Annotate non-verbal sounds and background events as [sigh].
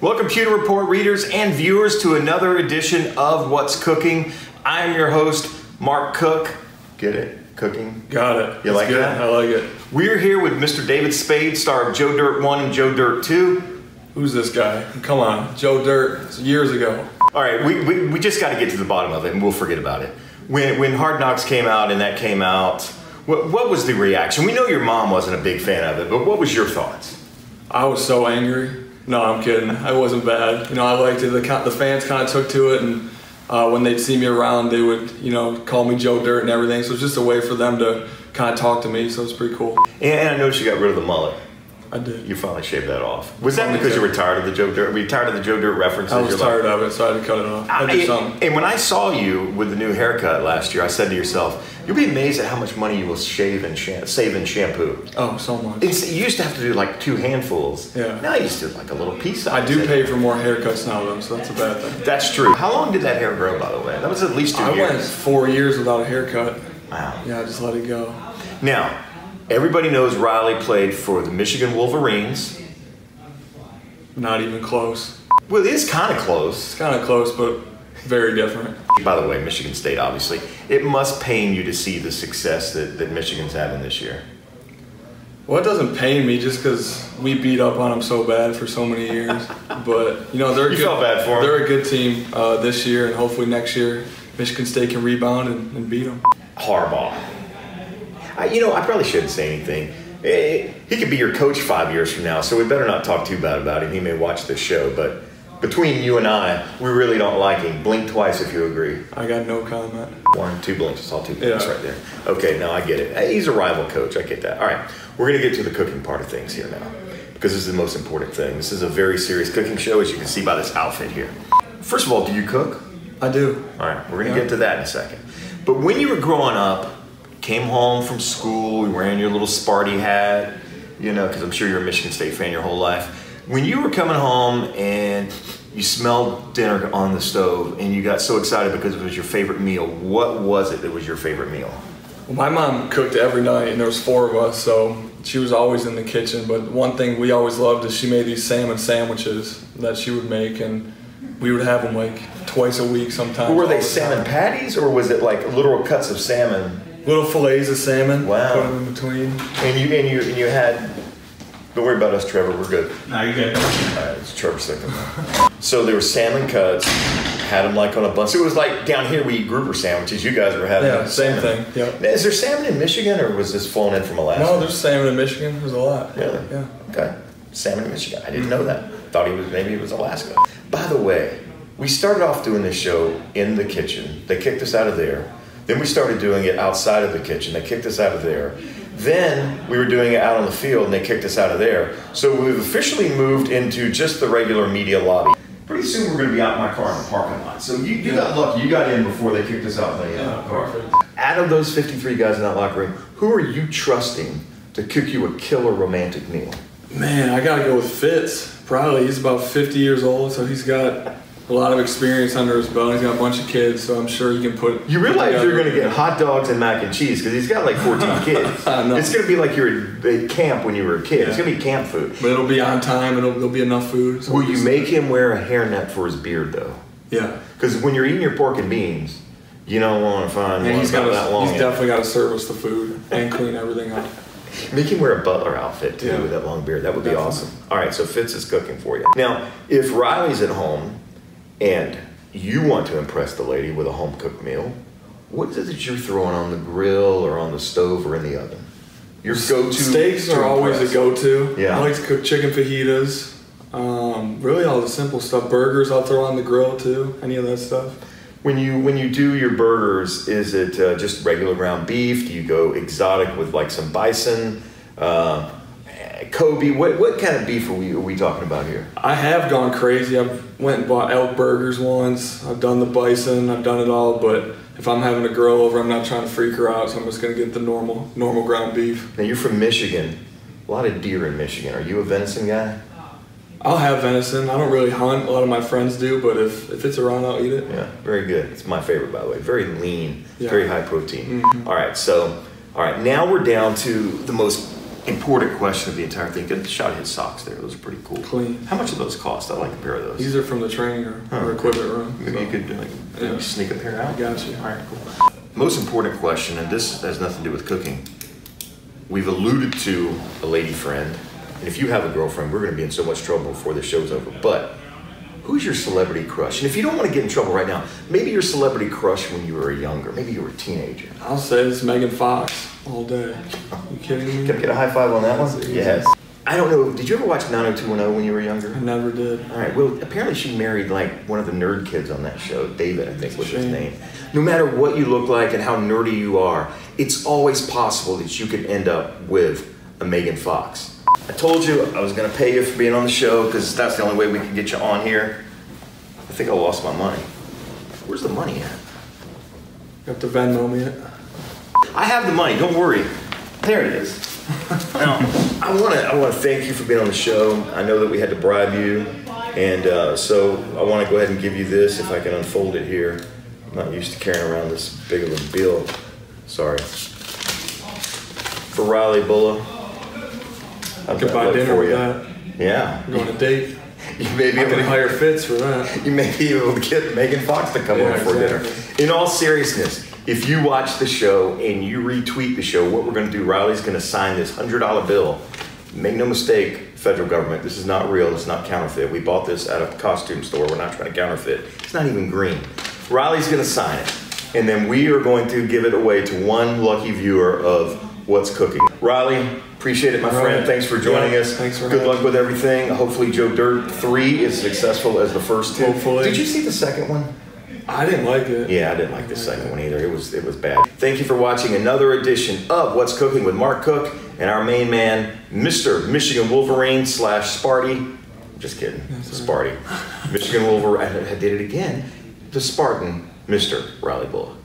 Welcome, Pewter Report readers and viewers, to another edition of What's Cooking. I am your host, Mark Cook. Get it? Cooking? Got it. You That's like good. that? I like it. We're here with Mr. David Spade, star of Joe Dirt 1 and Joe Dirt 2. Who's this guy? Come on, Joe Dirt. It's years ago. All right, we, we, we just got to get to the bottom of it and we'll forget about it. When, when Hard Knocks came out and that came out, what, what was the reaction? We know your mom wasn't a big fan of it, but what was your thoughts? I was so angry. No, I'm kidding. I wasn't bad. You know, I liked it. The, the fans kind of took to it, and uh, when they'd see me around, they would, you know, call me Joe Dirt and everything. So it's just a way for them to kind of talk to me. So it's pretty cool. And I noticed you got rid of the mullet. I did. You finally shaved that off. Was that because you were tired of the Joe Dirt? Were you tired of the Joe Dirt references? I was You're like- tired of it, so I had to cut it off. I did something. I- and when I saw you with the new haircut last year, I said to yourself, "You'll be amazed at how much money you will shave and sha- save in shampoo." Oh, so much. It's, you used to have to do like two handfuls. Yeah. Now you just do like a little piece. I do pay for more haircuts now, though, so that's a bad thing. That's true. How long did that hair grow, by the way? That was at least two I went years. four years without a haircut. Wow. Yeah, I just let it go. Now, everybody knows Riley played for the Michigan Wolverines. Not even close. Well, it is kind of close. It's kind of close, but very different. By the way, Michigan State, obviously. It must pain you to see the success that, that Michigan's having this year. Well, it doesn't pain me just because we beat up on them so bad for so many years. [laughs] but you know, they're a You good, felt bad for 'em. They're a good team uh, this year, and hopefully next year Michigan State can rebound and, and beat them. Harbaugh. I, you know, I probably shouldn't say anything. Eh, he could be your coach five years from now, so we better not talk too bad about him. He may watch this show, but between you and I, we really don't like him. Blink twice if you agree. I got no comment. One, two blinks. I saw two blinks Yeah. right there. Okay, now I get it. Eh, He's a rival coach. I get that. All right, we're going to get to the cooking part of things here now because this is the most important thing. This is a very serious cooking show, as you can see by this outfit here. First of all, do you cook? I do. All right, we're gonna Yeah. get to that in a second. But when you were growing up, came home from school, you were wearing your little Sparty hat, you know, because I'm sure you're a Michigan State fan your whole life. When you were coming home and you smelled dinner on the stove and you got so excited because it was your favorite meal, what was it that was your favorite meal? Well, my mom cooked every night, and there was four of us, so she was always in the kitchen. But one thing we always loved is she made these salmon sandwiches that she would make, and we would have them like twice a week sometimes. were they the salmon patties or was it like literal cuts of salmon? Little fillets of salmon. Wow. Put them in between. And you and you and you had. Don't worry about us, Trevor. We're good. No, you're good. All right, it's Trevor's second. so there were salmon cuts, had them like on a bun. So it was like down here we eat grouper sandwiches. You guys were having Yeah, same salmon. thing. Yep. Is there salmon in Michigan or was this flown in from Alaska? No, there's salmon in Michigan. There's a lot. Really? Yeah. Okay. Salmon in Michigan. I didn't know that. Thought he was maybe it was Alaska. By the way, we started off doing this show in the kitchen. They kicked us out of there. Then we started doing it outside of the kitchen. They kicked us out of there. Then we were doing it out on the field and they kicked us out of there. So we've officially moved into just the regular media lobby. Pretty soon we're going to be out in my car in the parking lot. So you, you got lucky. You got in before they kicked us out in the uh, Yeah, car. Out of those 53 guys in that locker room, who are you trusting to cook you a killer romantic meal? Man, I gotta go with Fitz. Probably he's about 50 years old, so he's got a lot of experience under his belt. He's got a bunch of kids, so I'm sure he can put. You realize you're going to get hot dogs and mac and cheese because he's got like 14 [laughs] kids. I know. It's going to be like you're at camp when you were a kid. It's going to be camp food. but it'll be on time. It'll there'll be enough food. so Will you make him wear a hairnet for his beard though? Yeah. Because when you're eating your pork and beans, you don't want to find And one he's got that long. He's it. definitely got to service the food and clean everything up. [laughs] Make him wear a butler outfit too Yeah. with that long beard. That would be Definitely. awesome. All right, so Fitz is cooking for you. Now, if Riley's at home and you want to impress the lady with a home cooked meal, what is it that you're throwing on the grill or on the stove or in the oven? Your go-to Steaks are always impress. a go-to. Yeah. I like to cook chicken fajitas. Um, really, all the simple stuff. Burgers, I'll throw on the grill too. Any of that stuff. When you when you do your burgers, is it uh, just regular ground beef? Do you go exotic with like some bison, uh, Kobe? What what kind of beef are we are we talking about here? I have gone crazy. I've went and bought elk burgers once. I've done the bison. I've done it all. But if I'm having a girl over, I'm not trying to freak her out. So I'm just gonna get the normal normal ground beef. Now you're from Michigan. A lot of deer in Michigan. Are you a venison guy? I'll have venison. I don't really hunt. A lot of my friends do, but if, if it's around, I'll eat it. Yeah, very good. It's my favorite, by the way. Very lean, Yeah. very high protein. Mm-hmm. All right, so, all right, now we're down to the most important question of the entire thing. Good shot of his socks there. Those are pretty cool. Clean. How much do those cost? I like a pair of those. These are from the training room Huh. or equipment room. Maybe so. you could like, Yeah. sneak a pair out. I got you. All right, cool. Most important question, and this has nothing to do with cooking. We've alluded to a lady friend, and if you have a girlfriend, we're going to be in so much trouble before the show's over. But who's your celebrity crush? And if you don't want to get in trouble right now, maybe your celebrity crush when you were younger, maybe you were a teenager. I'll say it's Megan Fox all day. You kidding me? Can I get a high five on that one? Easy. Yes. I don't know. Did you ever watch 90210 when you were younger? I never did. All right. Well, apparently she married like one of the nerd kids on that show. David, I think was his name. No matter what you look like and how nerdy you are, it's always possible that you could end up with a Megan Fox. I told you I was going to pay you for being on the show because that's the only way we can get you on here. I think I lost my money. Where's the money at? You have to Venmo me it. I have the money. Don't worry. There it is. now, I want [laughs] to I want to thank you for being on the show. I know that we had to bribe you, and uh, so I want to go ahead and give you this if I can unfold it here. I'm not used to carrying around this big of a bill. Sorry. For Riley Bullough. I could buy dinner with that. Yeah. I'm going on a date. [laughs] You may be I able can to hire Fitz for that. [laughs] you may be able to get Megan Fox to come Yeah, over for dinner. In all seriousness, if you watch the show and you retweet the show, what we're going to do, Riley's going to sign this $100 bill. Make no mistake, federal government, this is not real, it's not counterfeit. We bought this at a costume store, we're not trying to counterfeit. It's not even green. Riley's going to sign it, and then we are going to give it away to one lucky viewer of What's Cooking. Riley, appreciate it, my All friend. right. Thanks for joining Yeah, us. thanks for Good having luck with everything. Hopefully, Joe Dirt 3 is successful as the first two. Hopefully. Did you see the second one? I didn't like it. Yeah, I didn't like the second one either. It was it was bad. Thank you for watching another edition of What's Cooking with Mark Cook and our main man, Mr. Michigan Wolverine slash Sparty. Just kidding, Sparty. Michigan Wolverine. I did it again. The Spartan, Mr. Riley Bull.